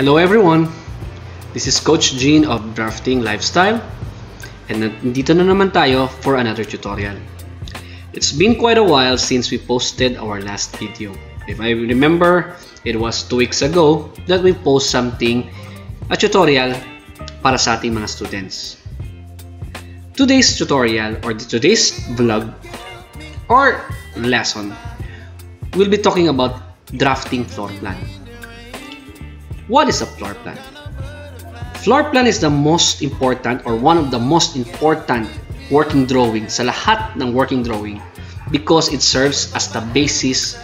Hello everyone! This is Coach Gene of Drafting Lifestyle and nandito na naman tayo for another tutorial. It's been quite a while since we posted our last video. If I remember, it was 2 weeks ago that we post something, a tutorial para sa ating mga students. Today's tutorial or today's vlog or lesson, we'll be talking about drafting floor plan. What is a floor plan? Floor plan is the most important or one of the most important working drawing sa lahat ng working drawing because it serves as the basis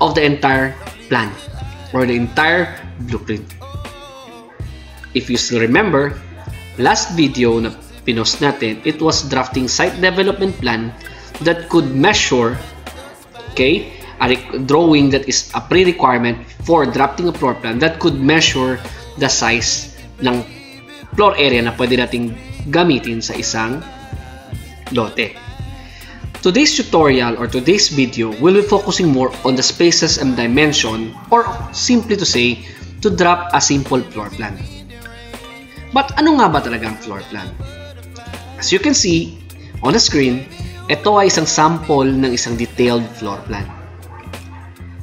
of the entire plan or the entire blueprint. If you still remember, last video na pinost natin, it was drafting site development plan that could measure okay, a drawing that is a pre-requirement for drafting a floor plan that could measure the size ng floor area na pwede nating gamitin sa isang lote. Today's tutorial or today's video will be focusing more on the spaces and dimension or simply to say, to draft a simple floor plan. But ano nga ba talaga ang floor plan? As you can see on the screen, ito ay isang sample ng isang detailed floor plan.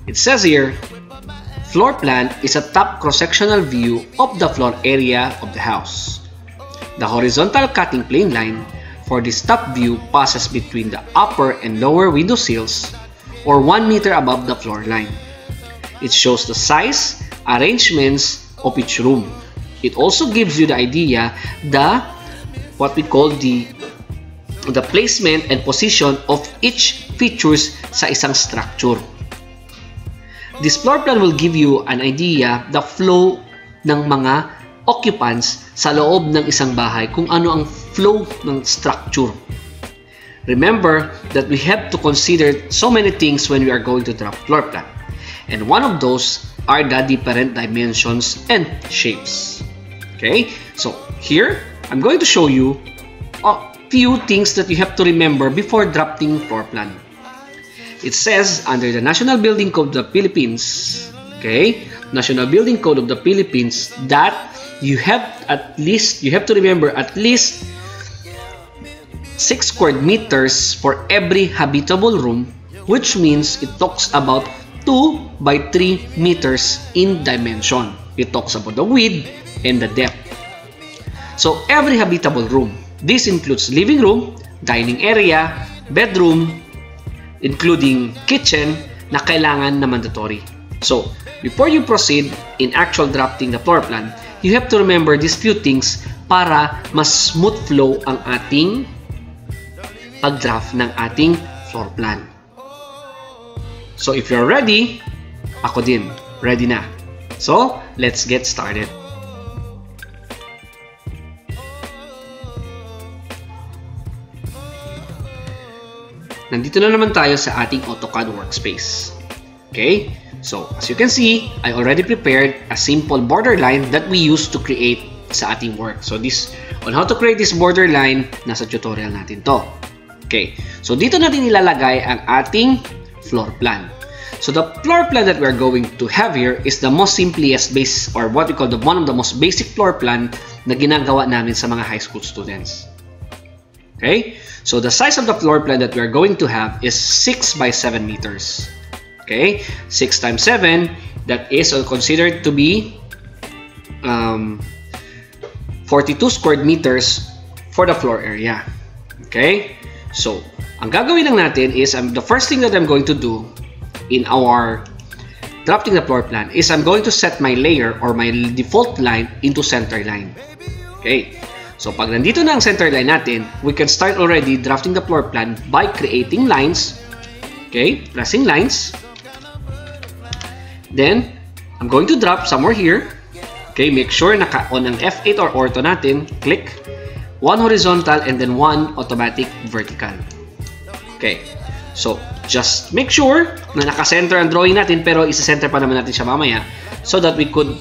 It says here, floor plan is a top cross-sectional view of the floor area of the house. The horizontal cutting plane line for this top view passes between the upper and lower window sills or 1 meter above the floor line. It shows the size, arrangements of each room. It also gives you the idea the what we call the the placement and position of each features sa isang structure. This floor plan will give you an idea the flow ng mga occupants sa loob ng isang bahay kung ano ang flow ng structure. Remember that we have to consider so many things when we are going to draft floor plan. And one of those are the different dimensions and shapes. Okay, so here I'm going to show you a few things that you have to remember before drafting floor plan. It says under the National Building Code of the Philippines, okay, National Building Code of the Philippines that you have at least, you have to remember at least 6 square meters for every habitable room, which means it talks about 2 by 3 meters in dimension. It talks about the width and the depth. So every habitable room, this includes living room, dining area, bedroom, including kitchen na kailangan na mandatory. So, before you proceed in actual drafting the floor plan, you have to remember these few things para mas smooth flow ang ating pag-draft ng ating floor plan. So, if you're ready, ako din, ready na. So, let's get started. Nandito na naman tayo sa ating AutoCAD workspace. Okay? So, as you can see, I already prepared a simple borderline that we use to create sa ating work. So, this on how to create this borderline, nasa tutorial natin to. Okay. So, dito natin ilalagay ang ating floor plan. So, the floor plan that we're going to have here is the most simplest base or what we call the one of the most basic floor plan na ginagawa namin sa mga high school students. Okay? So the size of the floor plan that we are going to have is 6 by 7 meters. Okay, 6 times 7, that is considered to be um, 42 square meters for the floor area. Okay, so ang gagawin lang natin is um, the first thing that I'm going to do in our drafting the floor plan is I'm going to set my layer or my default line into center line. Okay, So pag nandito na ang center line natin, we can start already drafting the floor plan by creating lines. Okay, pressing lines. Then, I'm going to drop somewhere here. Okay, make sure naka-on ang F8 or ortho natin. Click. One horizontal and then one automatic vertical. Okay, so just make sure na naka-center ang drawing natin pero isa-center pa naman natin siya mamaya so that we could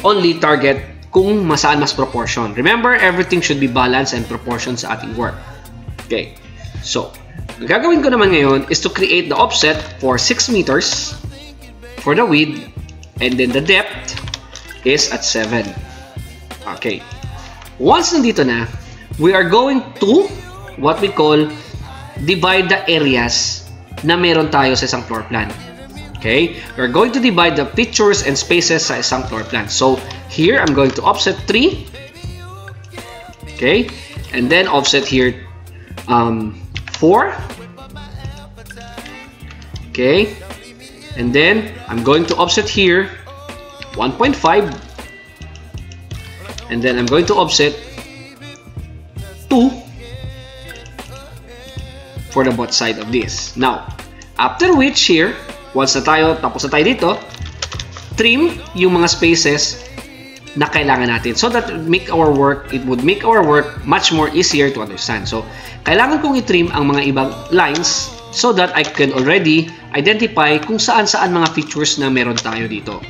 only target kung masaan mas proportion. Remember, everything should be balanced and proportion sa ating work. Okay. So, ang gagawin ko naman ngayon is to create the offset for 6 meters for the width and then the depth. is at 7. Okay. Once nandito na, we are going to what we call divide the areas na meron tayo sa isang floor plan. Okay? We're going to divide the pictures and spaces sa isang floor plan. So, here, I'm going to offset 3. Okay? And then offset here um, 4. Okay? And then, I'm going to offset here 1.5. And then, I'm going to offset 2 for the both side of this. Now, after which here, Once na tayo, tapos na tayo dito, trim yung mga spaces na kailangan natin. So that make our work, it would make our work much more easier to understand. So, kailangan kong i-trim ang mga ibang lines so that I can already identify kung saan-saan mga features na meron tayo dito.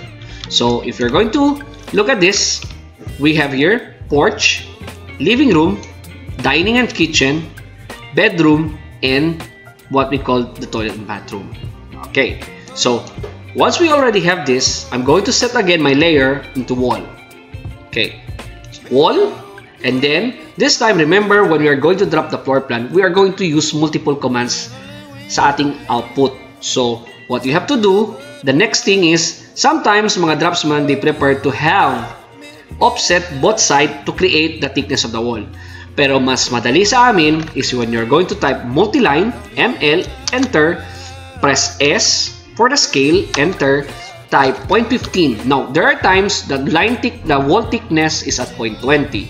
So, if you're going to look at this, we have here porch, living room, dining and kitchen, bedroom, and what we call the toilet and bathroom. Okay. So, once we already have this, I'm going to set again my layer into wall. Okay, wall, and then this time, remember when we are going to drop the floor plan, we are going to use multiple commands sa ating output. So, what you have to do, the next thing is, sometimes mga dropsman, they prefer to have offset both side to create the thickness of the wall. Pero mas madali sa amin is when you're going to type multiline, ML, enter, press S, For the scale, enter type 0.15. Now, there are times that line thick, the wall thickness is at 0.20.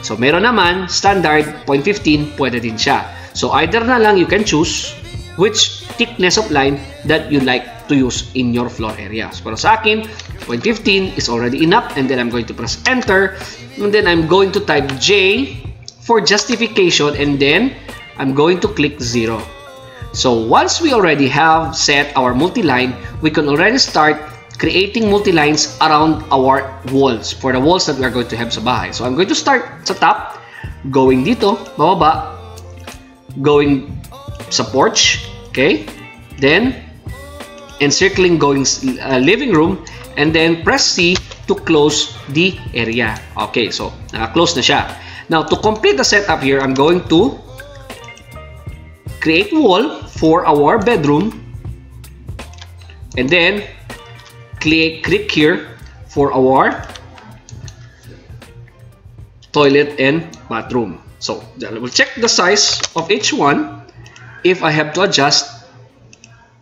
So, meron naman, standard 0.15, pwede din siya. So, either na lang you can choose which thickness of line that you like to use in your floor areas. Pero sa akin, 0.15 is already enough and then I'm going to press enter and then I'm going to type J for justification and then I'm going to click 0. So once we already have set our multi-line, we can already start creating multi-lines around our walls for the walls that we are going to have sa bahay. So I'm going to start sa top, going dito, bababa, going sa porch, okay? Then, encircling going uh, living room, and then press C to close the area. Okay, so naka-close na siya. Now, to complete the setup here, I'm going to create wall for our bedroom and then click, click here for our toilet and bathroom. So, I will check the size of each one if I have to adjust.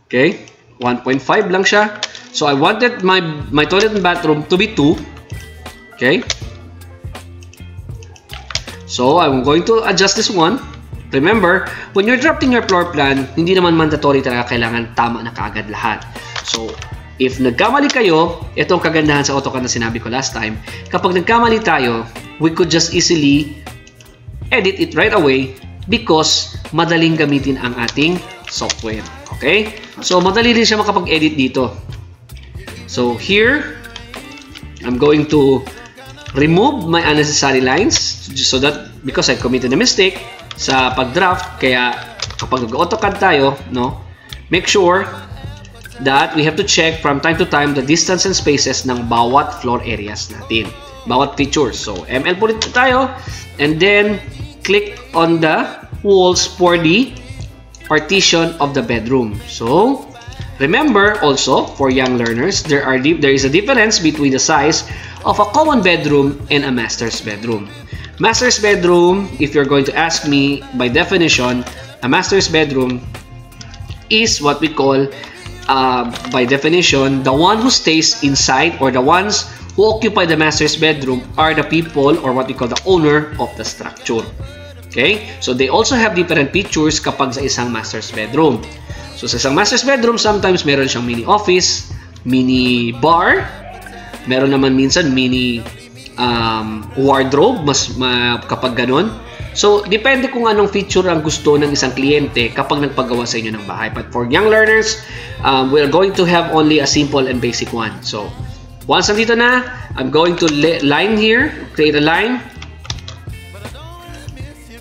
Okay, 1.5 lang siya. So, I wanted my, my toilet and bathroom to be 2. Okay. So, I'm going to adjust this one. Remember, when you're drafting your floor plan, hindi naman mandatory talaga kailangan tama na kaagad lahat. So, if nagkamali kayo, itong kagandahan sa AutoCAD na sinabi ko last time, kapag nagkamali tayo, we could just easily edit it right away because madaling gamitin ang ating software. Okay? So, madali rin siya makapag-edit dito. So, here, I'm going to remove my unnecessary lines so that because I committed a mistake, sa pag-draft. Kaya kapag nag-AutoCAD tayo, no, make sure that we have to check from time to time the distance and spaces ng bawat floor areas natin. Bawat features. So, ML po dito tayo. And then, click on the walls for the partition of the bedroom. So, remember also, for young learners, there, are there is a difference between the size of a common bedroom and a master's bedroom. Master's bedroom, if you're going to ask me, by definition, a master's bedroom is what we call, uh, by definition, the one who stays inside or the ones who occupy the master's bedroom are the people or what we call the owner of the structure. Okay? So they also have different features kapag sa isang master's bedroom. So sa isang master's bedroom, sometimes meron siyang mini office, mini bar, meron naman minsan mini um, wardrobe, mas ma, kapag ganun. So, depende kung anong feature ang gusto ng isang kliyente kapag nagpagawa sa inyo ng bahay. But for young learners, um, we're going to have only a simple and basic one. So, once nandito na, I'm going to line here, create a line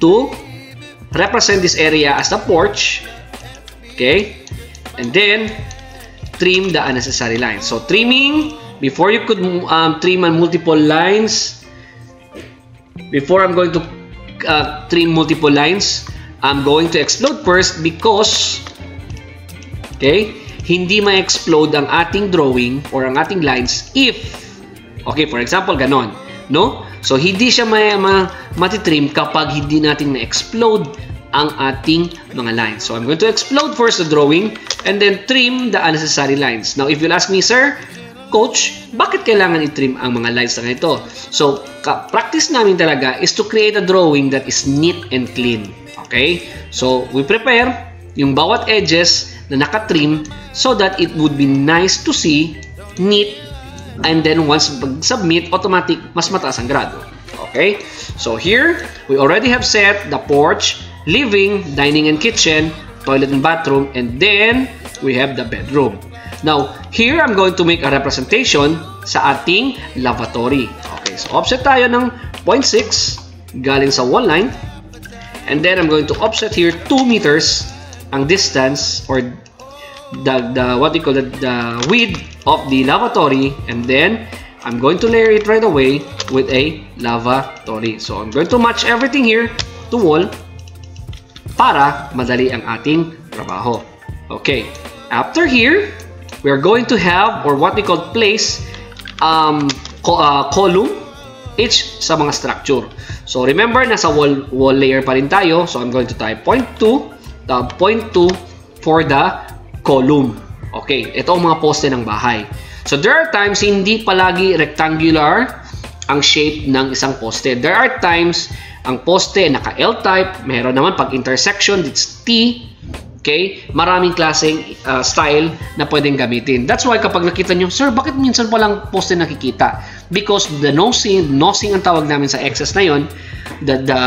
to represent this area as the porch. Okay? And then, trim the unnecessary lines. So trimming, before you could um, trim on multiple lines, before I'm going to uh, trim multiple lines, I'm going to explode first because, okay, hindi ma-explode ang ating drawing or ang ating lines if, okay, for example, ganon, no? So, hindi siya ma, ma matitrim kapag hindi natin na-explode ang ating mga lines. So, I'm going to explode first the drawing and then trim the unnecessary lines. Now, if you'll ask me, sir, coach, bakit kailangan i-trim ang mga lines na ito? So, practice namin talaga is to create a drawing that is neat and clean. Okay? So, we prepare yung bawat edges na naka-trim so that it would be nice to see, neat, and then once submit automatic, mas mataas ang grado. Okay? So, here, we already have set the porch, living, dining and kitchen, toilet and bathroom, and then we have the bedroom. Now, here I'm going to make a representation sa ating lavatory. Okay, so offset tayo ng 0.6 galing sa wall line. And then I'm going to offset here 2 meters ang distance or the, the what you call it, the width of the lavatory and then I'm going to layer it right away with a lavatory. So I'm going to match everything here to wall para madali ang ating trabaho. Okay, after here, we are going to have or what we call place um, co uh, column each sa mga structure. So remember, nasa wall, wall layer pa rin tayo. So I'm going to type 0.2, the 0.2 for the column. Okay, ito ang mga poste ng bahay. So there are times hindi palagi rectangular ang shape ng isang poste. There are times ang poste naka L-type, meron naman pag intersection, it's T. Okay? Maraming klaseng uh, style na pwedeng gamitin. That's why kapag nakita nyo, Sir, bakit minsan palang poste nakikita? Because the nosing, nosing ang tawag namin sa excess na yon, the, the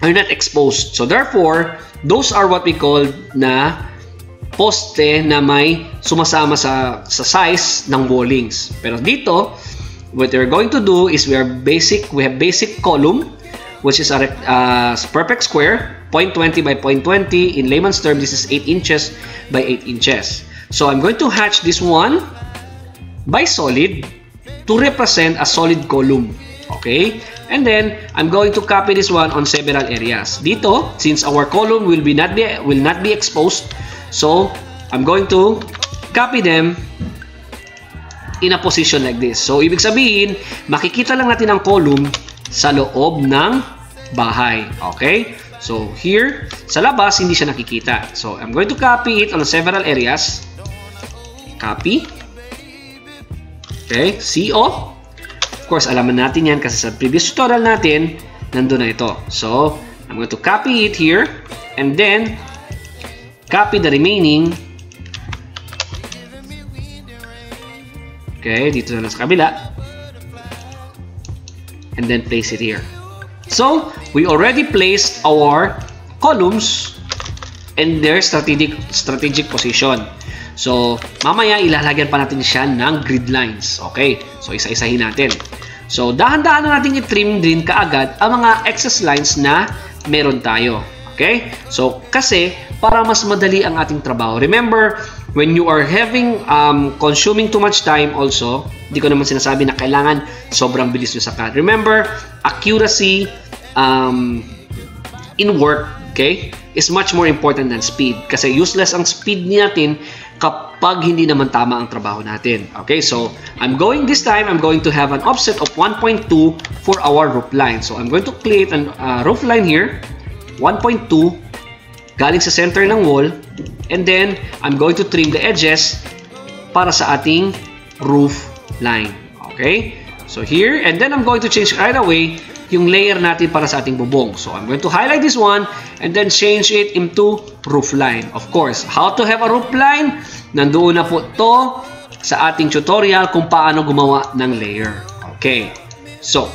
are not exposed. So therefore, those are what we call na poste na may sumasama sa, sa size ng wallings. Pero dito, what we're going to do is we are basic, we have basic column which is a uh, perfect square, 0.20 by 0.20. In layman's term, this is 8 inches by 8 inches. So I'm going to hatch this one by solid to represent a solid column. Okay? And then, I'm going to copy this one on several areas. Dito, since our column will, be not, be, will not be exposed, so I'm going to copy them in a position like this. So, ibig sabihin, makikita lang natin ang column sa loob ng bahay. Okay? So, here, sa labas, hindi siya nakikita. So, I'm going to copy it on several areas. Copy. Okay, CO. Of course, alaman natin yan kasi sa previous tutorial natin, nandun na ito. So, I'm going to copy it here. And then, copy the remaining. Okay, dito na sa kabila and then place it here. So, we already placed our columns in their strategic strategic position. So, mamaya ilalagyan pa natin siya ng grid lines. Okay? So, isa-isahin natin. So, dahan-dahan na natin i-trim din kaagad ang mga excess lines na meron tayo. Okay? So, kasi para mas madali ang ating trabaho. Remember, when you are having um, consuming too much time also, hindi ko naman sinasabi na kailangan sobrang bilis nyo sa CAD. Remember, accuracy um, in work, okay, is much more important than speed. Kasi useless ang speed natin kapag hindi naman tama ang trabaho natin. Okay, so I'm going this time, I'm going to have an offset of 1.2 for our roof line. So I'm going to create a uh, roof line here, 1.2, galing sa center ng wall, and then I'm going to trim the edges para sa ating roof line. Okay? So here, and then I'm going to change right away yung layer natin para sa ating bubong. So I'm going to highlight this one and then change it into roof line. Of course, how to have a roof line? Nandoon na po to sa ating tutorial kung paano gumawa ng layer. Okay. So,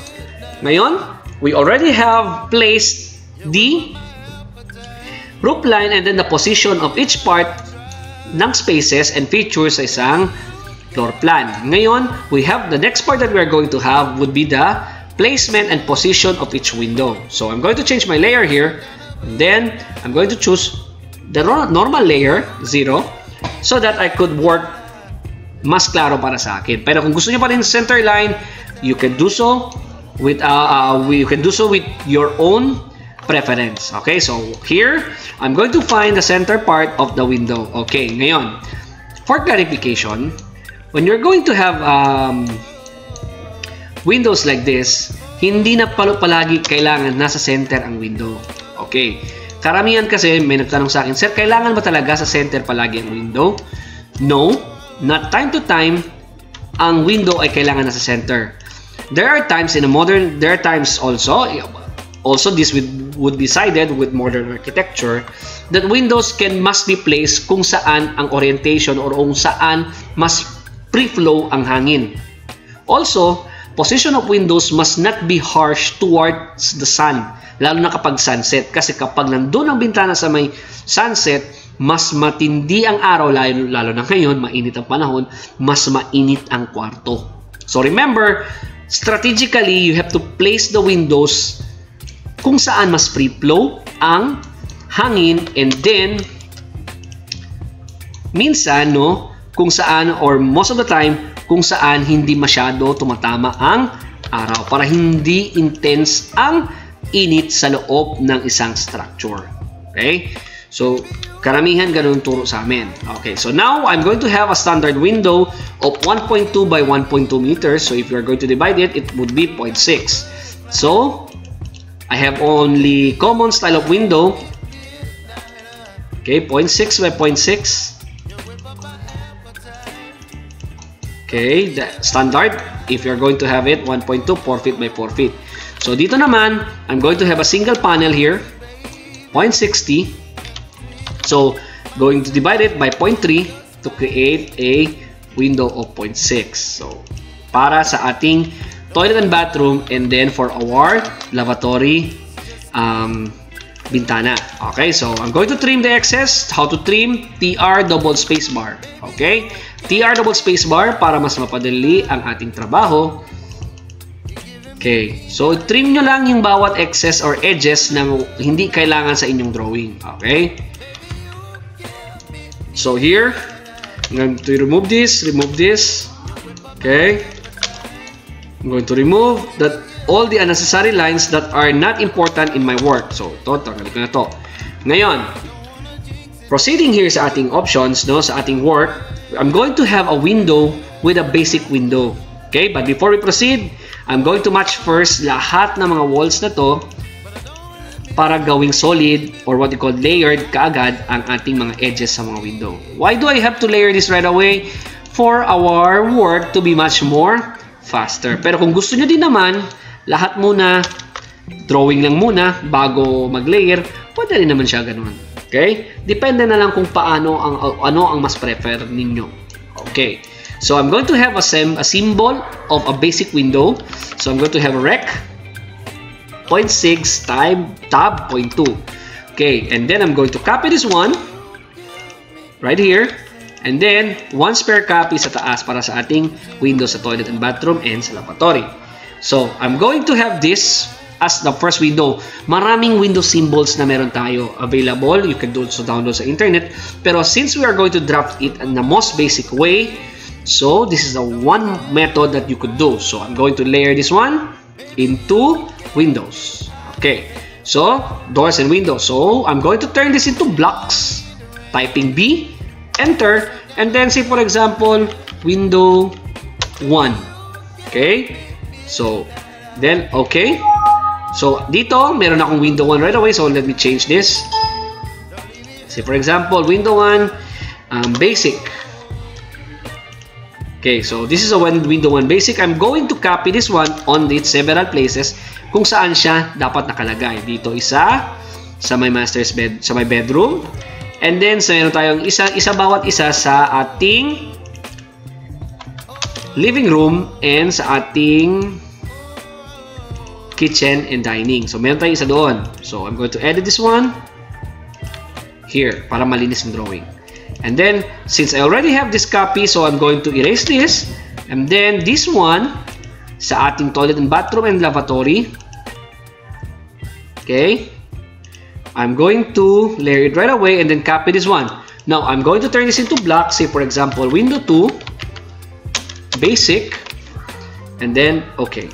ngayon, we already have placed the roof line and then the position of each part ng spaces and features sa isang floor plan. Ngayon, we have the next part that we are going to have would be the placement and position of each window. So I'm going to change my layer here. Then I'm going to choose the normal layer, 0, so that I could work mas klaro para sa akin. Pero kung gusto niyo pa rin center line, you can do so with uh, uh, you can do so with your own preference. Okay, so here, I'm going to find the center part of the window. Okay, ngayon, for clarification, when you're going to have um, windows like this, hindi na palo palagi kailangan nasa center ang window. Okay, karamihan kasi may nagtanong sa akin, Sir, kailangan ba talaga sa center palagi ang window? No, not time to time, ang window ay kailangan nasa center. There are times in a modern, there are times also, also this would, would be sided with modern architecture, that windows can must be placed kung saan ang orientation or kung saan mas free flow ang hangin. Also, position of windows must not be harsh towards the sun, lalo na kapag sunset. Kasi kapag nandun ang bintana sa may sunset, mas matindi ang araw, lalo, lalo na ngayon, mainit ang panahon, mas mainit ang kwarto. So remember, strategically, you have to place the windows kung saan mas free flow ang hangin and then minsan no kung saan or most of the time kung saan hindi masyado tumatama ang araw para hindi intense ang init sa loob ng isang structure. Okay? So, karamihan ganun turo sa amin. Okay, so now I'm going to have a standard window of 1.2 by 1.2 meters. So, if you're going to divide it, it would be 0.6. So, I have only common style of window. Okay, 0.6 by 0.6. Okay, the standard, if you're going to have it, 1.2, 4 feet by 4 feet. So, dito naman, I'm going to have a single panel here, 0.60. So, going to divide it by 0.3 to create a window of 0.6. So, para sa ating toilet and bathroom, and then for our lavatory um, bintana. Okay, so I'm going to trim the excess. How to trim? TR double space bar. Okay, TR double space bar para mas mapadali ang ating trabaho. Okay, so trim nyo lang yung bawat excess or edges na hindi kailangan sa inyong drawing. Okay, so here, I'm going to remove this, remove this. Okay, I'm going to remove that all the unnecessary lines that are not important in my work. So, ito, tanggalin ko na to. Ngayon, proceeding here sa ating options, no, sa ating work, I'm going to have a window with a basic window. Okay, but before we proceed, I'm going to match first lahat ng mga walls na to para gawing solid or what we call layered kaagad ang ating mga edges sa mga window. Why do I have to layer this right away? For our work to be much more faster. Pero kung gusto nyo din naman, lahat muna, drawing lang muna bago mag-layer, pwede rin naman siya ganun. Okay? Depende na lang kung paano ang ano ang mas prefer ninyo. Okay. So I'm going to have a, sem a symbol of a basic window. So I'm going to have a rec 0.6 tab tab 0.2. Okay, and then I'm going to copy this one right here And then, one spare copy sa taas para sa ating window sa toilet and bathroom and sa lavatory. So, I'm going to have this as the first window. Maraming window symbols na meron tayo available. You can also download sa internet. Pero since we are going to draft it in the most basic way, so this is the one method that you could do. So, I'm going to layer this one into windows. Okay. So, doors and windows. So, I'm going to turn this into blocks. Typing B enter, and then say for example, window 1. Okay? So, then, okay. So, dito, meron akong window 1 right away. So, let me change this. Say for example, window 1, um, basic. Okay, so this is a window 1 basic. I'm going to copy this one on its several places kung saan siya dapat nakalagay. Dito isa, sa my master's bed, sa my bedroom, And then, so meron tayong isa, isa bawat isa sa ating living room and sa ating kitchen and dining. So, meron tayong isa doon. So, I'm going to edit this one here para malinis yung drawing. And then, since I already have this copy, so I'm going to erase this. And then, this one sa ating toilet and bathroom and lavatory. Okay. I'm going to layer it right away and then copy this one. Now, I'm going to turn this into blocks. Say, for example, window 2. basic and then okay.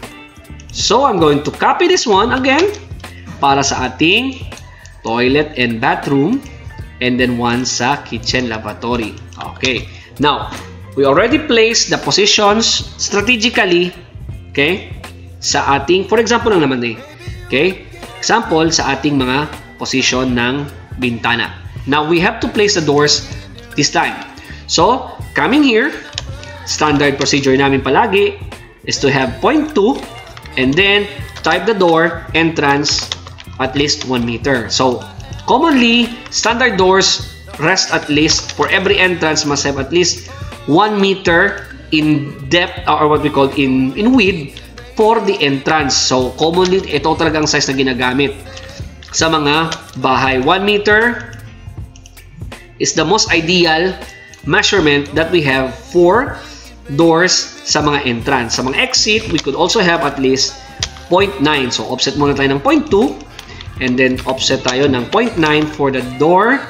So I'm going to copy this one again para sa ating toilet and bathroom and then one sa kitchen lavatory. Okay. Now, we already placed the positions strategically okay sa ating for example lang naman eh. Okay? Example sa ating mga position ng bintana. Now, we have to place the doors this time. So, coming here, standard procedure namin palagi is to have point 2 and then type the door entrance at least 1 meter. So, commonly, standard doors rest at least for every entrance must have at least 1 meter in depth or what we call in in width for the entrance. So, commonly, ito talagang size na ginagamit sa mga bahay. 1 meter is the most ideal measurement that we have for doors sa mga entrance. Sa mga exit, we could also have at least 0.9. So, offset muna tayo ng 0.2 and then offset tayo ng 0.9 for the door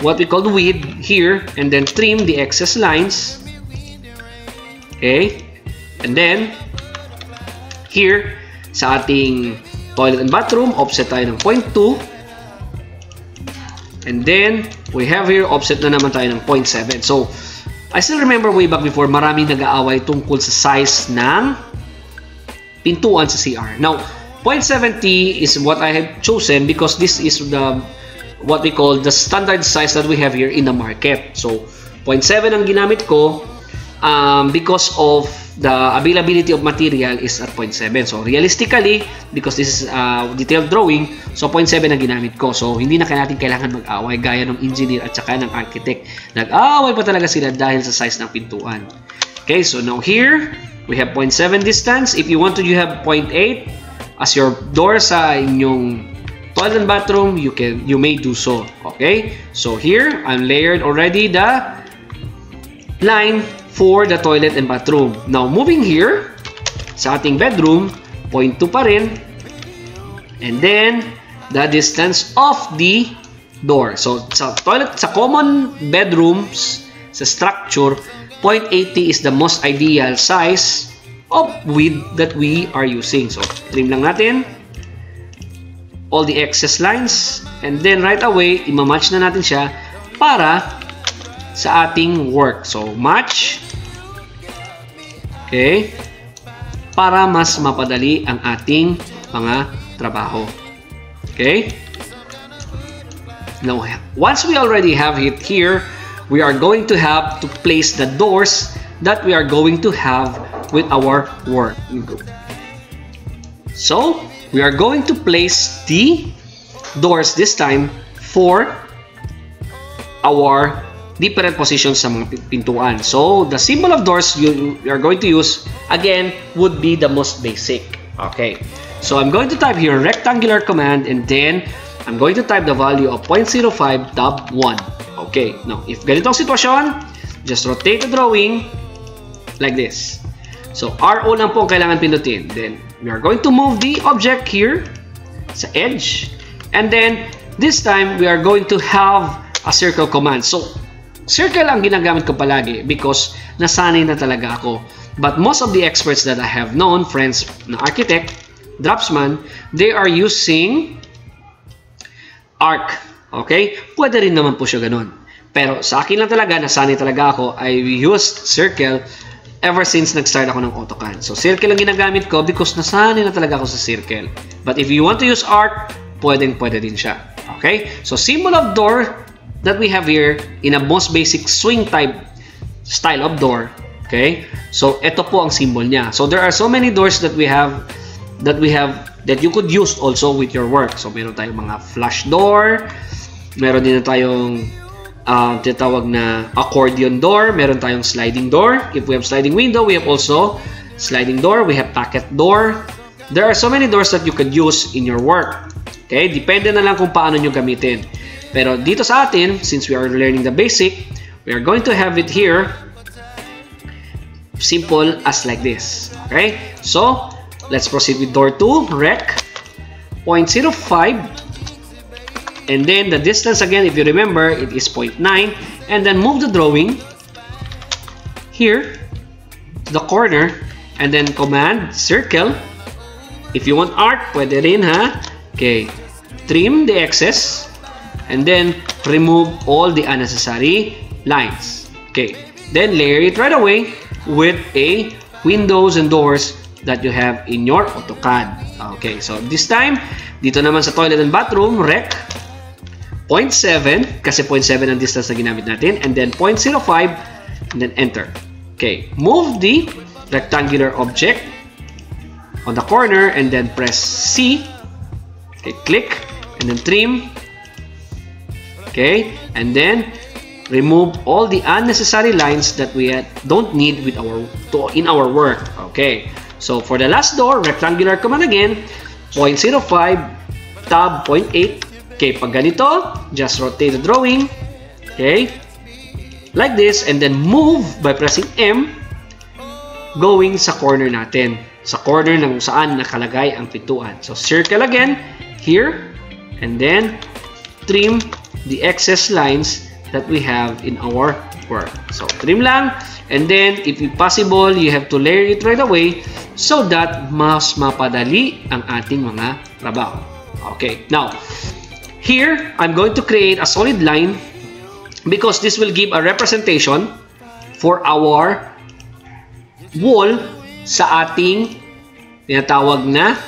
what we call width here and then trim the excess lines okay and then here sa ating toilet and bathroom offset tayo ng 0.2 and then we have here offset na naman tayo ng 0.7 so I still remember way back before marami nag-aaway tungkol sa size ng pintuan sa CR now 0.70 is what I have chosen because this is the what we call the standard size that we have here in the market. So 0.7 ang ginamit ko um, because of the availability of material is at 0.7. So realistically, because this is uh, detailed drawing, so 0.7 ang ginamit ko. So hindi na natin kailangan mag-away gaya ng engineer at saka ng architect. Nag-away pa talaga sila dahil sa size ng pintuan. Okay, so now here, we have 0.7 distance. If you want to, you have 0.8 as your door sa inyong toilet and bathroom, you can you may do so. Okay? So here, I'm layered already the line for the toilet and bathroom. Now, moving here sa ating bedroom, point 2 pa rin. And then, the distance of the door. So, sa toilet, sa common bedrooms, sa structure, 0.80 is the most ideal size of width that we are using. So, trim lang natin all the excess lines and then right away, imamatch na natin siya para sa ating work. So, match okay para mas mapadali ang ating mga trabaho. Okay? Now, once we already have it here, we are going to have to place the doors that we are going to have with our work. So, we are going to place the doors this time for our different positions sa mga pintuan. So, the symbol of doors you, you are going to use, again, would be the most basic. Okay. So, I'm going to type here rectangular command and then I'm going to type the value of 0.05 tab 1. Okay. Now, if ganito ang sitwasyon, just rotate the drawing like this. So, RO lang po ang kailangan pindutin. Then, we are going to move the object here sa edge. And then, this time, we are going to have a circle command. So, circle ang ginagamit ko palagi because nasanay na talaga ako. But most of the experts that I have known, friends na architect, draftsman, they are using arc. Okay? Pwede rin naman po siya ganun. Pero sa akin lang talaga, nasanay talaga ako, I used circle ever since nag-start ako ng AutoCAD. So, circle ang ginagamit ko because nasanay na talaga ako sa circle. But if you want to use arc, pwedeng pwede din siya. Okay? So, symbol of door that we have here in a most basic swing type style of door. Okay? So, ito po ang symbol niya. So, there are so many doors that we have that we have that you could use also with your work. So, meron tayong mga flush door, meron din tayong uh, tinatawag na accordion door. Meron tayong sliding door. If we have sliding window, we have also sliding door. We have packet door. There are so many doors that you could use in your work. Okay? Depende na lang kung paano nyo gamitin. Pero dito sa atin, since we are learning the basic, we are going to have it here simple as like this. Okay? So, let's proceed with door 2, rec 0.05 and then the distance again if you remember it is 0.9 and then move the drawing here the corner and then command circle. If you want art, pwede rin ha. Okay, trim the excess and then remove all the unnecessary lines. Okay, then layer it right away with a windows and doors that you have in your AutoCAD. Okay, so this time, dito naman sa toilet and bathroom, rec 0.7 kasi 0.7 ang distance na ginamit natin and then 0.05 and then enter. Okay, move the rectangular object on the corner and then press C. Okay, click and then trim. Okay, and then remove all the unnecessary lines that we don't need with our in our work. Okay, so for the last door, rectangular command again, 0.05, tab 0.8 Okay, pag ganito, just rotate the drawing. Okay? Like this, and then move by pressing M going sa corner natin. Sa corner ng saan nakalagay ang pintuan. So, circle again here, and then trim the excess lines that we have in our work. So, trim lang, and then if possible, you have to layer it right away so that mas mapadali ang ating mga trabaho. Okay, now, Here, I'm going to create a solid line because this will give a representation for our wall sa ating tinatawag na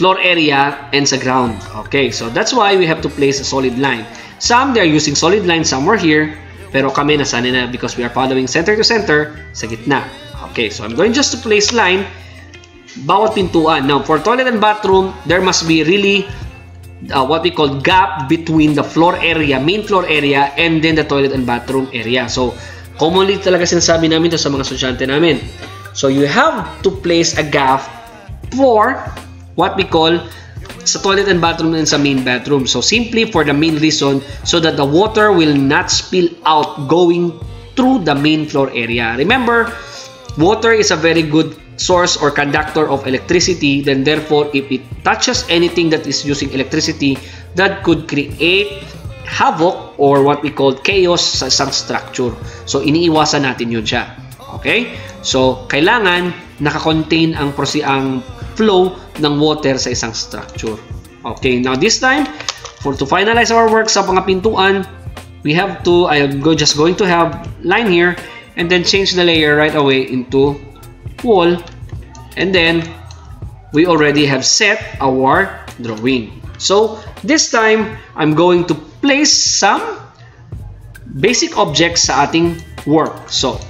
floor area and sa ground. Okay, so that's why we have to place a solid line. Some, they're using solid line somewhere here, pero kami nasanay na because we are following center to center sa gitna. Okay, so I'm going just to place line bawat pintuan. Now, for toilet and bathroom, there must be really uh, what we call gap between the floor area, main floor area, and then the toilet and bathroom area. So, commonly talaga sinasabi namin to sa mga estudyante namin. So, you have to place a gap for what we call sa toilet and bathroom and sa main bathroom. So, simply for the main reason so that the water will not spill out going through the main floor area. Remember, water is a very good source or conductor of electricity, then therefore, if it touches anything that is using electricity, that could create havoc or what we call chaos sa isang structure. So, iniiwasan natin yun siya. Okay? So, kailangan nakakontain ang, ang flow ng water sa isang structure. Okay, now this time, for to finalize our work sa mga pintuan, we have to, I am go, just going to have line here, and then change the layer right away into wall and then we already have set our drawing. So this time I'm going to place some basic objects sa ating work. So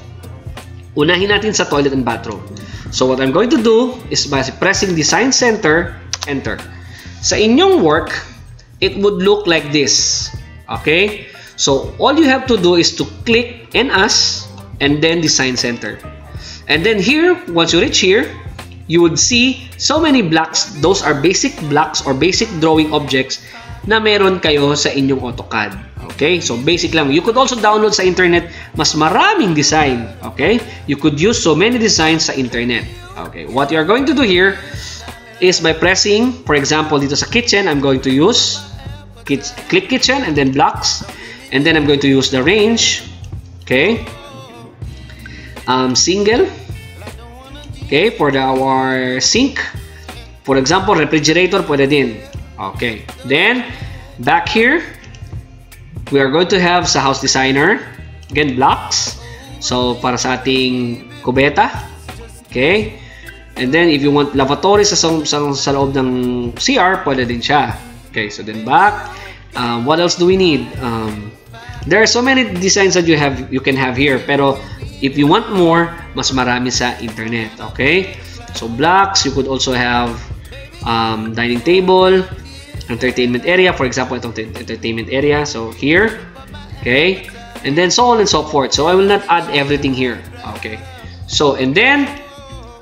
unahin natin sa toilet and bathroom so what I'm going to do is by pressing design center enter. Sa inyong work it would look like this. Okay? So all you have to do is to click and as and then design center. And then here once you reach here you would see so many blocks. Those are basic blocks or basic drawing objects na meron kayo sa inyong AutoCAD. Okay? So basic lang. You could also download sa internet mas maraming design. Okay? You could use so many designs sa internet. Okay? What you are going to do here is by pressing for example dito sa kitchen I'm going to use click kitchen and then blocks. And then I'm going to use the range. Okay? Um, single. Okay? For the, our sink. For example refrigerator pwede din okay then back here we are going to have sa house designer again blocks so para sa ating kubeta okay and then if you want lavatory sa, sa, sa loob ng CR pwede din siya okay so then back um, what else do we need um, there are so many designs that you have you can have here pero If you want more, mas marami sa internet. Okay? So, blocks, you could also have um, dining table, entertainment area. For example, itong entertainment area. So, here. Okay? And then so on and so forth. So, I will not add everything here. Okay? So, and then,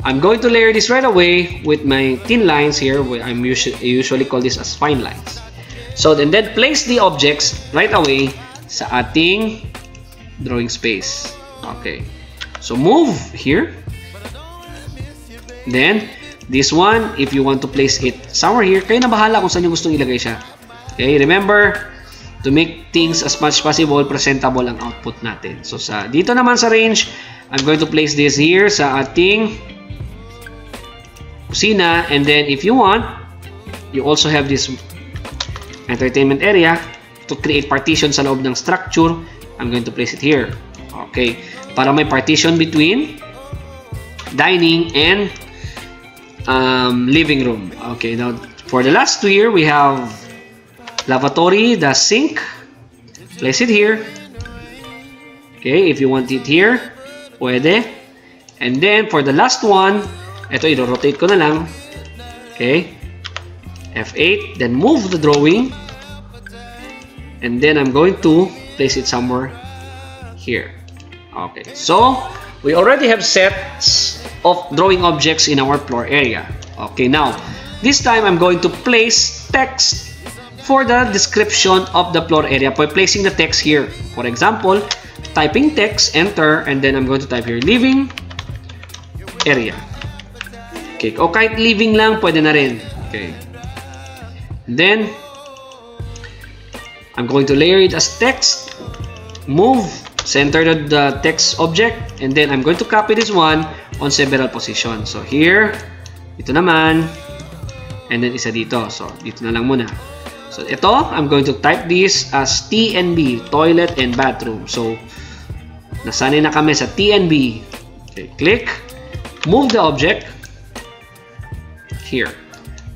I'm going to layer this right away with my thin lines here. I'm usually, usually call this as fine lines. So, and then place the objects right away sa ating drawing space. Okay. So move here. Then, this one, if you want to place it somewhere here, kayo na bahala kung saan nyo gustong ilagay siya. Okay, remember, to make things as much possible, presentable ang output natin. So, sa dito naman sa range, I'm going to place this here sa ating kusina and then if you want you also have this entertainment area to create partition sa loob ng structure I'm going to place it here okay para may partition between dining and um, living room okay now for the last two here we have lavatory the sink place it here okay if you want it here pwede and then for the last one ito, i-rotate ko na lang. Okay. F8. Then move the drawing. And then I'm going to place it somewhere here. Okay. So, we already have sets of drawing objects in our floor area. Okay. Now, this time I'm going to place text for the description of the floor area by placing the text here. For example, typing text, enter, and then I'm going to type here living area. Okay. O kahit living lang, pwede na rin. Okay. Then, I'm going to layer it as text. Move, center the text object. And then, I'm going to copy this one on several positions. So, here, ito naman. And then, isa dito. So, dito na lang muna. So, ito, I'm going to type this as TNB, toilet and bathroom. So, nasanay na kami sa TNB. Okay, click. Move the object here.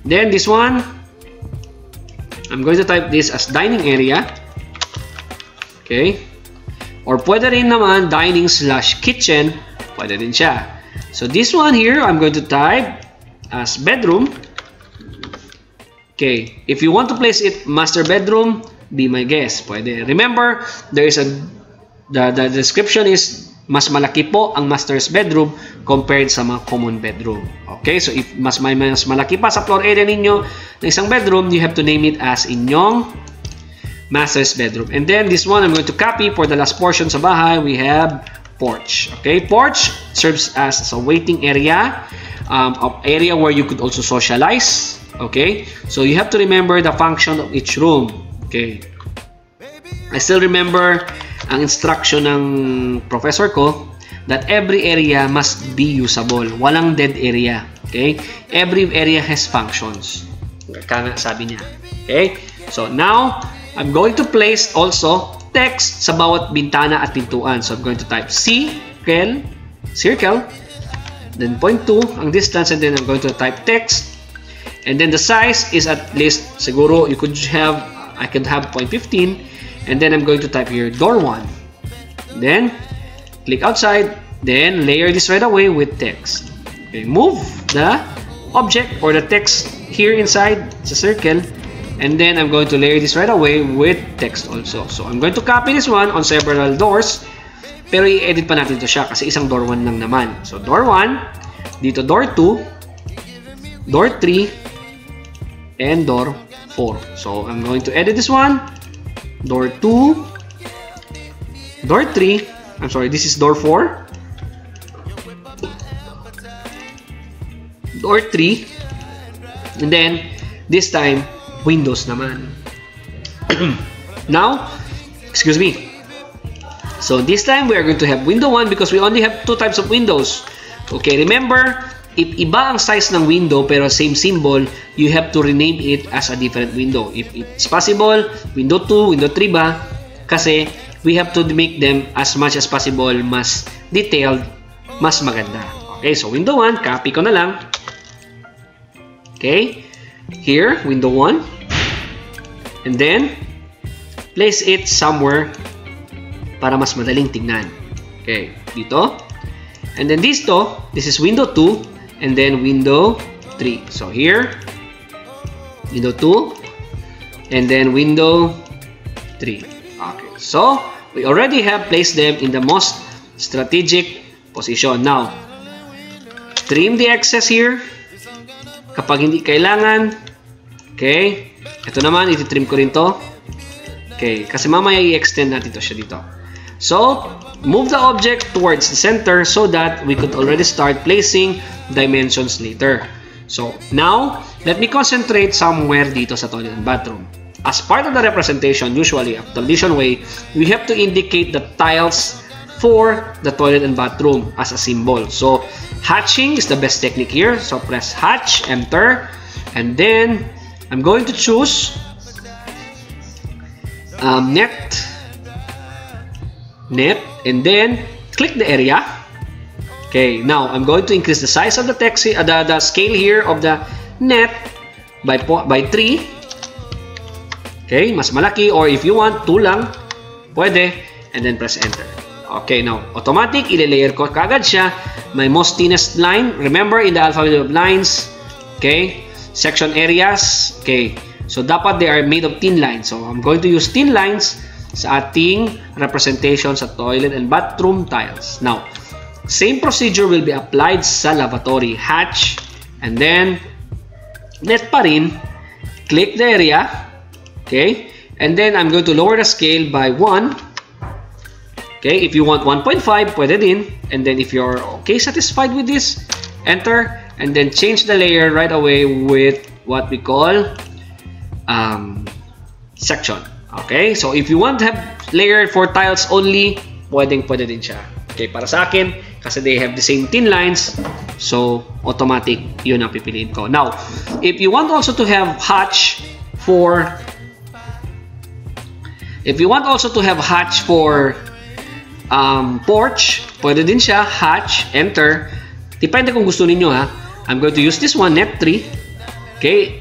Then this one, I'm going to type this as dining area. Okay. Or pwede rin naman dining slash kitchen. Pwede din siya. So this one here, I'm going to type as bedroom. Okay. If you want to place it master bedroom, be my guest. Pwede. Remember, there is a the, the description is mas malaki po ang master's bedroom compared sa mga common bedroom. Okay, so if mas may mas malaki pa sa floor area ninyo ng isang bedroom, you have to name it as inyong master's bedroom. And then this one, I'm going to copy for the last portion sa bahay, we have porch. Okay, porch serves as a waiting area, um, area where you could also socialize. Okay, so you have to remember the function of each room. Okay, I still remember ang instruction ng professor ko that every area must be usable. Walang dead area. Okay? Every area has functions. Kaya sabi niya. Okay? So now, I'm going to place also text sa bawat bintana at pintuan. So I'm going to type C, circle, circle, then point 2 ang distance and then I'm going to type text. And then the size is at least siguro you could have I could have 0.15 and then I'm going to type here door 1 then click outside then layer this right away with text. Okay, move the object or the text here inside the circle and then I'm going to layer this right away with text also. So I'm going to copy this one on several doors pero i-edit pa natin to siya kasi isang door 1 lang naman. So door 1 dito door 2 door 3 and door 4 so I'm going to edit this one. Door 2 door 3 I'm sorry this is door 4 door 3 and then this time windows naman now excuse me so this time we are going to have window 1 because we only have two types of windows okay remember if iba ang size ng window pero same symbol, you have to rename it as a different window. If it's possible, window 2, window 3 ba? Kasi we have to make them as much as possible mas detailed, mas maganda. Okay, so window 1, copy ko na lang. Okay, here, window 1. And then, place it somewhere para mas madaling tignan. Okay, dito. And then dito, this is window 2 and then window 3. So here, window 2 and then window 3. Okay, so we already have placed them in the most strategic position. Now, trim the excess here kapag hindi kailangan. Okay, ito naman, iti-trim ko rin to. Okay, kasi mamaya i-extend natin to siya dito. So, move the object towards the center so that we could already start placing dimensions later. So, now, let me concentrate somewhere dito sa toilet and bathroom. As part of the representation, usually, of the vision way, we have to indicate the tiles for the toilet and bathroom as a symbol. So hatching is the best technique here. So press hatch, enter, and then I'm going to choose um, net, net, and then click the area. Okay, now I'm going to increase the size of the text, uh, the, the scale here of the net by, by 3. Okay, mas malaki or if you want, 2 lang, pwede, and then press enter. Okay, now, automatic, ile-layer ko kagad siya. My most thinnest line, remember in the alphabet of lines, okay, section areas, okay, so dapat they are made of thin lines. So, I'm going to use thin lines sa ating representation sa toilet and bathroom tiles. Now, same procedure will be applied sa lavatory. Hatch, and then, net pa rin, click the area, okay, and then I'm going to lower the scale by 1, Okay, if you want 1.5, pwede din. And then if you're okay, satisfied with this, enter. And then change the layer right away with what we call um, section. Okay, so if you want to have layer for tiles only, pwedeng pwede din siya. Okay, para sa akin, kasi they have the same thin lines, so automatic yun ang pipiliin ko. Now, if you want also to have hatch for if you want also to have hatch for um, porch, pwede din siya, hatch, enter. Depende kung gusto ninyo ha. I'm going to use this one, net 3. Okay.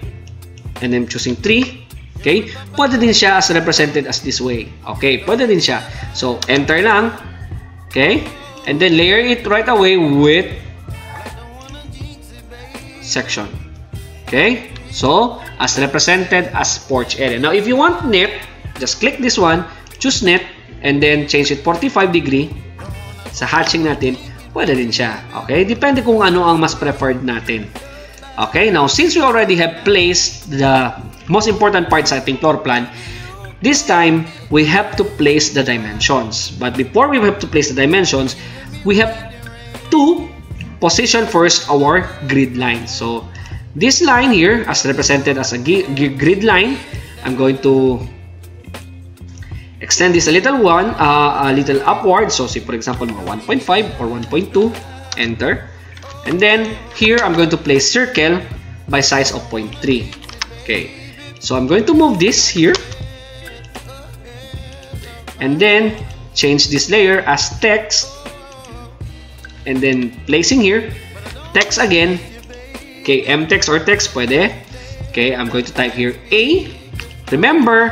And I'm choosing 3. Okay. Pwede din siya as represented as this way. Okay. Pwede din siya. So, enter lang. Okay. And then layer it right away with section. Okay. So, as represented as porch area. Now, if you want net, just click this one, choose net, and then change it 45 degree sa hatching natin, pwede din siya. Okay? Depende kung ano ang mas preferred natin. Okay? Now, since we already have placed the most important part sa ating floor plan, this time, we have to place the dimensions. But before we have to place the dimensions, we have to position first our grid line. So, this line here, as represented as a grid line, I'm going to extend this a little one, uh, a little upward. So, say for example, 1.5 or 1.2, enter. And then here, I'm going to place circle by size of 0.3. Okay, so I'm going to move this here. And then change this layer as text. And then placing here, text again. Okay, M text or text, pwede. Okay, I'm going to type here A. Remember,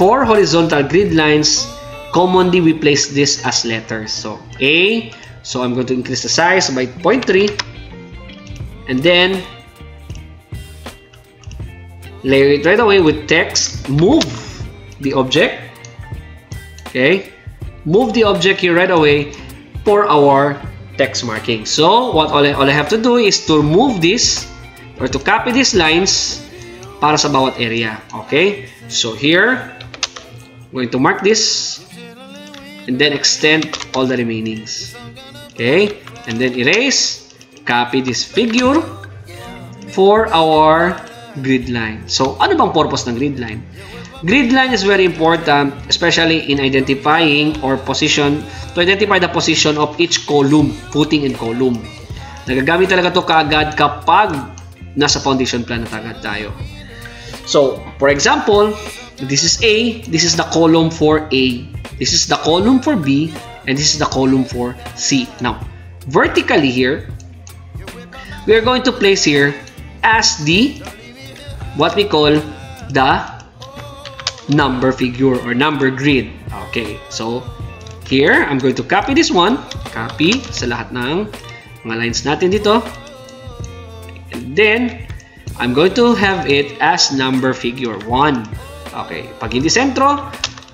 for horizontal grid lines, commonly we place this as letters. So A, so I'm going to increase the size by 0.3 and then layer it right away with text, move the object, okay, move the object here right away for our text marking. So what all I, all I have to do is to move this or to copy these lines para sa bawat area. Okay? So here, I'm going to mark this and then extend all the remainings. Okay? And then erase, copy this figure for our grid line. So, ano bang purpose ng grid line? Grid line is very important, especially in identifying or position, to identify the position of each column, footing and column. Nagagamit talaga to kaagad kapag nasa foundation plan na tayo. So, for example, This is A, this is the column for A, this is the column for B, and this is the column for C. Now, vertically here, we are going to place here as the, what we call the number figure or number grid. Okay, so here, I'm going to copy this one, copy sa lahat ng mga lines natin dito. And then, I'm going to have it as number figure 1. Okay, pag hindi sentro,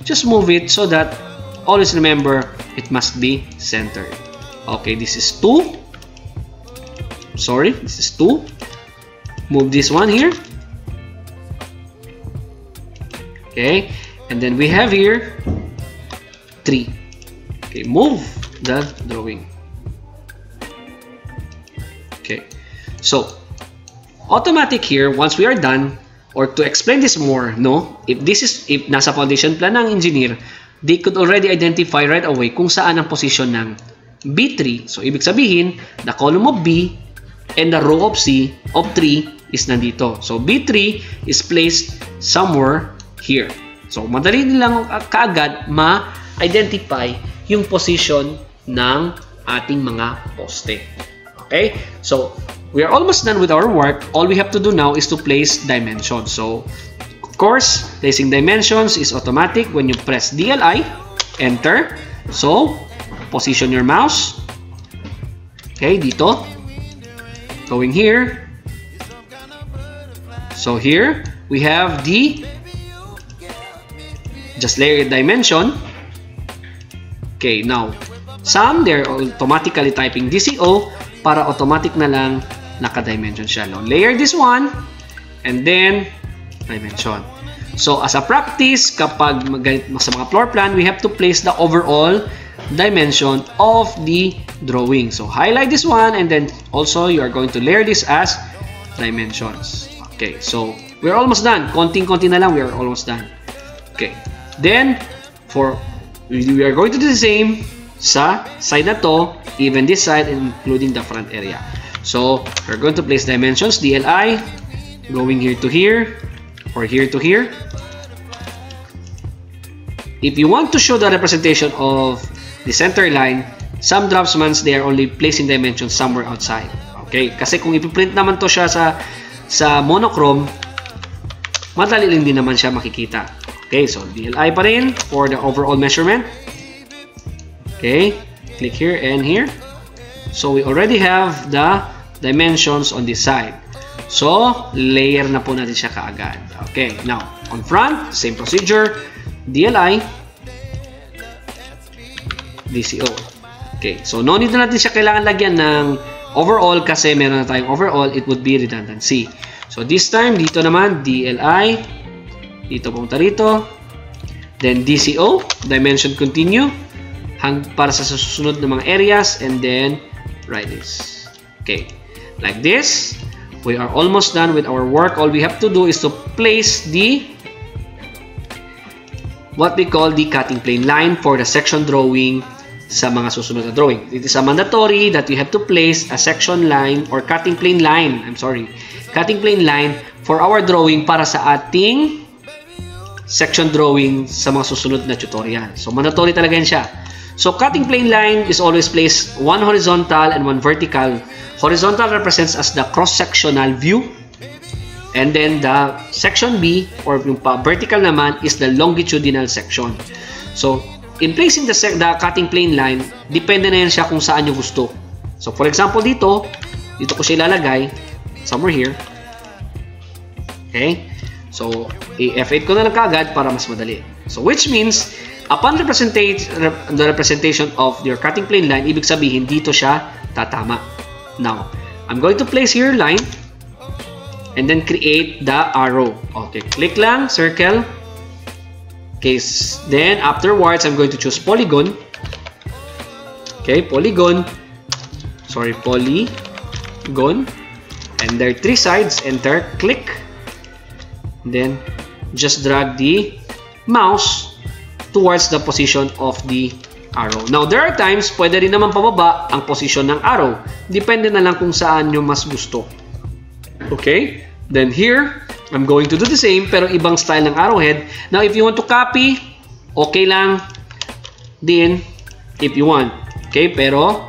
just move it so that always remember it must be centered. Okay, this is 2. Sorry, this is 2. Move this one here. Okay, and then we have here 3. Okay, move the drawing. Okay, so automatic here, once we are done, or to explain this more, no? If this is if nasa foundation plan ng engineer, they could already identify right away kung saan ang position ng B3. So, ibig sabihin, the column of B and the row of C of 3 is nandito. So, B3 is placed somewhere here. So, madali nilang kaagad ma-identify yung position ng ating mga poste. Okay? So, we are almost done with our work. All we have to do now is to place dimensions. So, of course, placing dimensions is automatic when you press DLI, enter. So, position your mouse. Okay, dito. Going here. So here, we have the just layer dimension. Okay, now, some, they're automatically typing DCO para automatic na lang naka-dimension siya. Now, layer this one, and then, dimension. So, as a practice, kapag sa mga floor plan, we have to place the overall dimension of the drawing. So, highlight this one, and then also, you are going to layer this as dimensions. Okay, so, we're almost done. Konting-konti na lang, we are almost done. Okay. Then, for we are going to do the same sa side na to, even this side, including the front area. So, we're going to place dimensions, DLI, going here to here, or here to here. If you want to show the representation of the center line, some draftsmans, they are only placing dimensions somewhere outside. Okay? Kasi kung ipiprint naman to siya sa, sa monochrome, madali lang din naman siya makikita. Okay, so DLI pa rin for the overall measurement. Okay, click here and here. So we already have the dimensions on this side. So, layer na po natin siya kaagad. Okay, now, on front, same procedure. DLI, DCO. Okay, so no need na natin siya kailangan lagyan ng overall kasi meron na tayong overall, it would be redundancy. So, this time, dito naman, DLI, dito pumunta rito. Then DCO, dimension continue. Hang para sa susunod na mga areas. And then radius. Okay. Like this. We are almost done with our work. All we have to do is to place the what we call the cutting plane line for the section drawing sa mga susunod na drawing. It is a mandatory that you have to place a section line or cutting plane line. I'm sorry. Cutting plane line for our drawing para sa ating section drawing sa mga susunod na tutorial. So, mandatory talaga yan siya. So, cutting plane line is always placed one horizontal and one vertical. Horizontal represents as the cross-sectional view. And then, the section B, or yung pa vertical naman, is the longitudinal section. So, in placing the, the cutting plane line, depende na yan siya kung saan nyo gusto. So, for example, dito, dito ko siya ilalagay, somewhere here. Okay? So, i-F8 ko na lang kagad para mas madali. So, which means, upon representate, the representation of your cutting plane line, ibig sabihin, dito siya tatama. Now, I'm going to place here line, and then create the arrow. Okay, click lang, circle. Okay, then afterwards, I'm going to choose polygon. Okay, polygon. Sorry, polygon. And there are three sides. Enter, click. Then, just drag the mouse towards the position of the arrow. Now, there are times, pwede rin naman pababa ang position ng arrow. Depende na lang kung saan nyo mas gusto. Okay? Then here, I'm going to do the same, pero ibang style ng arrowhead. Now, if you want to copy, okay lang din if you want. Okay? Pero,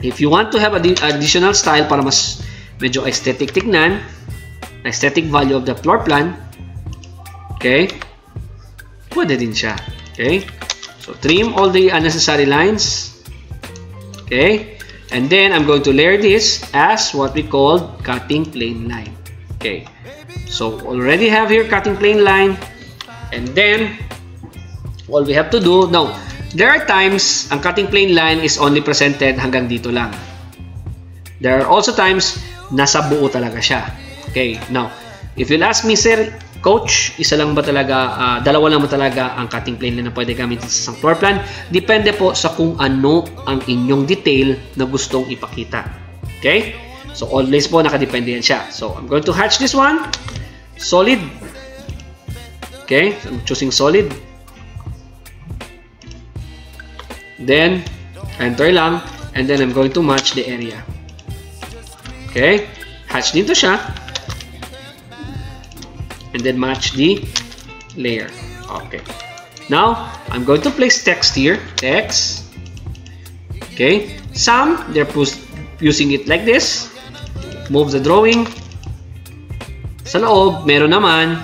if you want to have additional style para mas medyo aesthetic tignan, aesthetic value of the floor plan, okay, pwede din siya. Okay? So, trim all the unnecessary lines. Okay? And then, I'm going to layer this as what we call cutting plane line. Okay. So, already have here cutting plane line. And then, all we have to do, now, there are times, ang cutting plane line is only presented hanggang dito lang. There are also times, nasa buo talaga siya. Okay, now, if you'll ask me, sir, coach, isa lang ba talaga, uh, dalawa lang ba talaga ang cutting plane na pwede gamitin sa isang floor plan? Depende po sa kung ano ang inyong detail na gustong ipakita. Okay? So, always po nakadepende yan siya. So, I'm going to hatch this one. Solid. Okay? So, I'm choosing solid. Then, enter lang. And then I'm going to match the area. Okay? Hatch dito siya. And then match the layer. Okay. Now, I'm going to place text here. Text. Okay. Some, they're using it like this. Move the drawing. Sa loob, meron naman,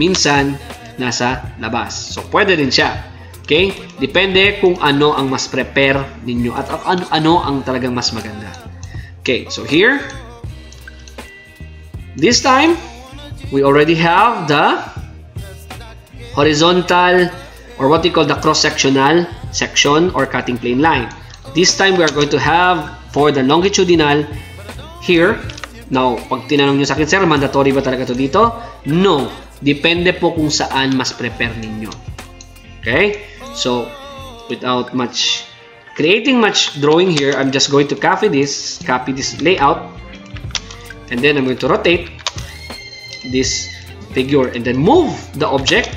minsan, nasa labas. So, pwede din siya. Okay? Depende kung ano ang mas prepare ninyo at ano, ano ang talagang mas maganda. Okay, so here, this time, we already have the horizontal or what we call the cross-sectional section or cutting plane line. This time, we are going to have for the longitudinal here. Now, pag tinanong nyo sa akin, sir, mandatory ba talaga to dito? No. Depende po kung saan mas prepare ninyo. Okay? So, without much creating much drawing here, I'm just going to copy this, copy this layout, and then I'm going to rotate this figure and then move the object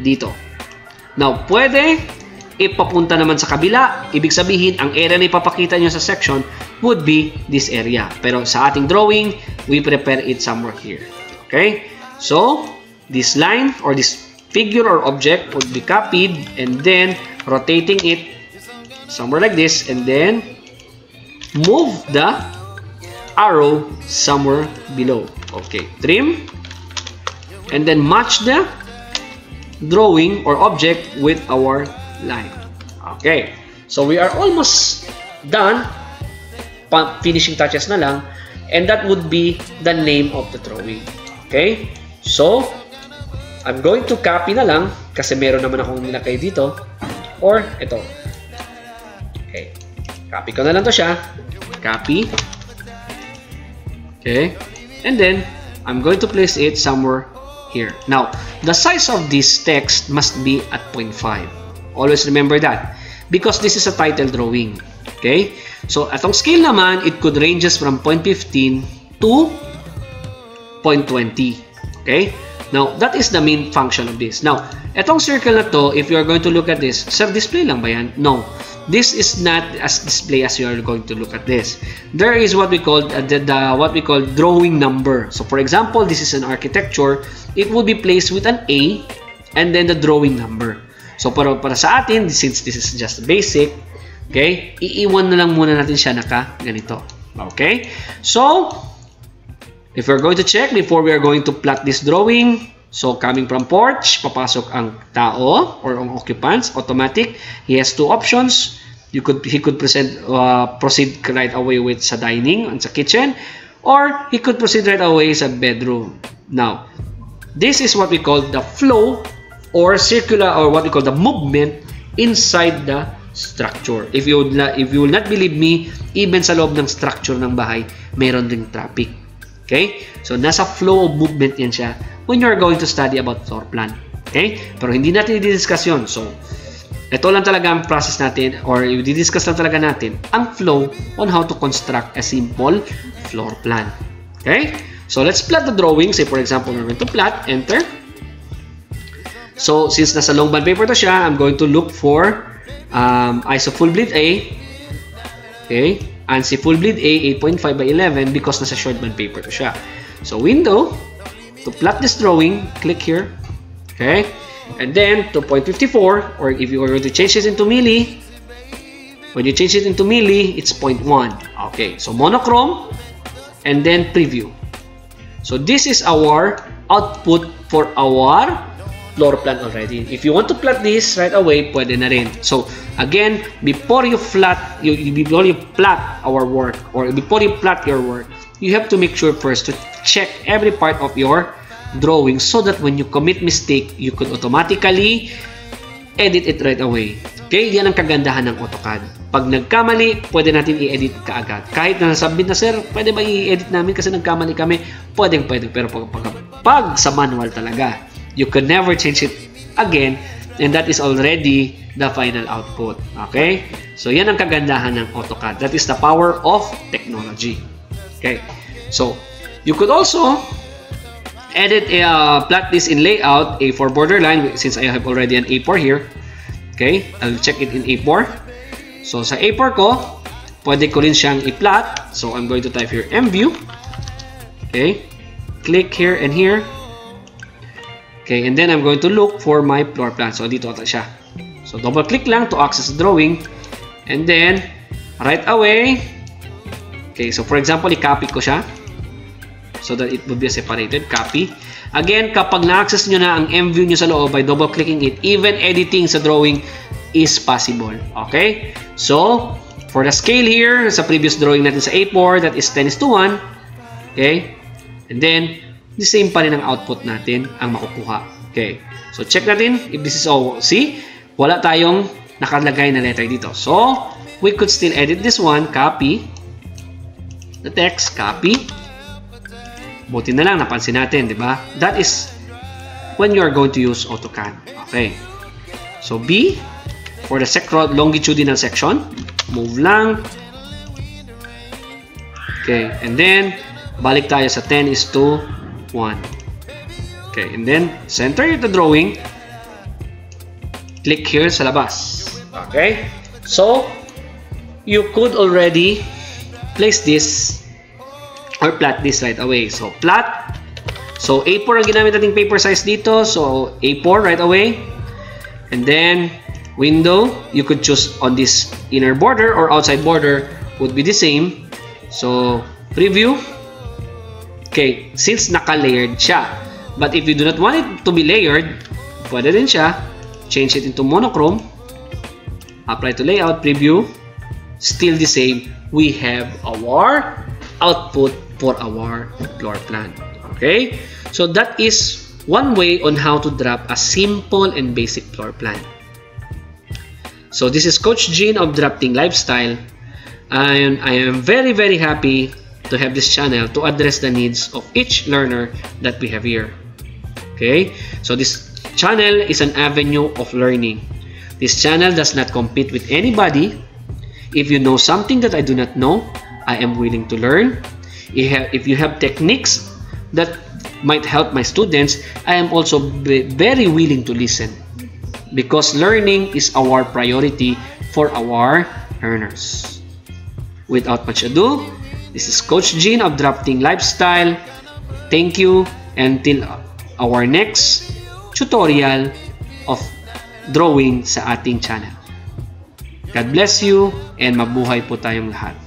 dito. Now, pwede ipapunta naman sa kabila. Ibig sabihin, ang area na ipapakita nyo sa section would be this area. Pero sa ating drawing, we prepare it somewhere here. Okay? So, this line or this figure or object would be copied and then rotating it somewhere like this and then move the arrow somewhere below. Okay, trim and then match the drawing or object with our line. Okay, so we are almost done. Pa finishing touches na lang and that would be the name of the drawing. Okay, so I'm going to copy na lang kasi meron naman akong nilagay dito or ito. Okay, copy ko na lang to siya. Copy. Okay, and then I'm going to place it somewhere here. Now, the size of this text must be at 0.5. Always remember that. Because this is a title drawing. Okay? So, atong scale naman, it could ranges from 0.15 to 0.20. Okay? Now, that is the main function of this. Now, etong circle na to, if you are going to look at this, sir, display lang ba yan? No. This is not as display as you are going to look at this. There is what we call uh, the, the what we call drawing number. So, for example, this is an architecture. It will be placed with an A and then the drawing number. So, para, para sa atin, since this is just basic, okay, iiwan na lang muna natin siya naka ganito. Okay? So, if we're going to check before we are going to plot this drawing, so coming from porch, papasok ang tao or ang occupants, automatic. He has two options. You could he could present uh, proceed right away with sa dining and sa kitchen or he could proceed right away sa bedroom. Now, this is what we call the flow or circular or what we call the movement inside the structure. If you would if you will not believe me, even sa loob ng structure ng bahay, meron ding traffic. Okay? So nasa flow of movement yan siya when you are going to study about floor plan. Okay? Pero hindi natin i-discuss yun. So, ito lang talaga ang process natin or i-discuss lang talaga natin ang flow on how to construct a simple floor plan. Okay? So, let's plot the drawing. Say, for example, we're going to plot. Enter. So, since nasa long band paper to siya, I'm going to look for um, ISO full bleed A. Okay? ANSI full bleed A 8.5 by 11 because nasa short band paper to siya. So, window. To plot this drawing, click here. Okay? And then, to 0.54, or if you going to change this into milli, when you change it into milli, it's 0.1. Okay, so monochrome, and then preview. So this is our output for our floor plan already. If you want to plot this right away, pwede na rin. So again, before you plot, you, before you plot our work, or before you plot your work, you have to make sure first to check every part of your drawing so that when you commit mistake, you could automatically edit it right away. Okay? Yan ang kagandahan ng AutoCAD. Pag nagkamali, pwede natin i-edit kaagad. Kahit na nasubmit na, sir, pwede ba i-edit namin kasi nagkamali kami? Pwede, pwede. Pero pag, pag, pag sa manual talaga, you can never change it again and that is already the final output. Okay? So, yan ang kagandahan ng AutoCAD. That is the power of technology. Okay? So, you could also edit, uh, plot this in layout, A4 borderline, since I have already an A4 here. Okay? I'll check it in A4. So, sa A4 ko, pwede ko rin siyang i-plot. So, I'm going to type here MView. Okay? Click here and here. Okay, and then I'm going to look for my floor plan. So, dito ata siya. So, double click lang to access the drawing. And then, right away, okay, so for example, i-copy ko siya. So that it would be separated. Copy. Again, kapag na-access nyo na ang MView nyo sa loob by double-clicking it, even editing sa drawing is possible. Okay? So, for the scale here, sa previous drawing natin sa A4, that is 10 is to 1. Okay? And then, the same pa rin ang output natin ang makukuha. Okay? So, check natin if this is all. See? Wala tayong nakalagay na letter dito. So, we could still edit this one. Copy. The text. Copy. Buti na lang, napansin natin, di ba? That is when you are going to use AutoCAD. Okay. So, B, for the secro longitudinal section, move lang. Okay, and then, balik tayo sa 10 is to 1. Okay, and then, center the drawing. Click here sa labas. Okay? So, you could already place this or plot this right away. So, plot. So, A4 ang ginamit nating paper size dito. So, A4 right away. And then, window, you could choose on this inner border or outside border would be the same. So, preview. Okay, since naka-layered siya. But if you do not want it to be layered, pwede din siya. Change it into monochrome. Apply to layout, preview. Still the same. We have our output for our floor plan. Okay? So that is one way on how to drop a simple and basic floor plan. So this is Coach Jean of Drafting Lifestyle. And I am very very happy to have this channel to address the needs of each learner that we have here. Okay? So this channel is an avenue of learning. This channel does not compete with anybody. If you know something that I do not know, I am willing to learn if you have techniques that might help my students, I am also very willing to listen because learning is our priority for our learners. Without much ado, this is Coach Jean of Drafting Lifestyle. Thank you until our next tutorial of drawing sa ating channel. God bless you and mabuhay po tayong lahat.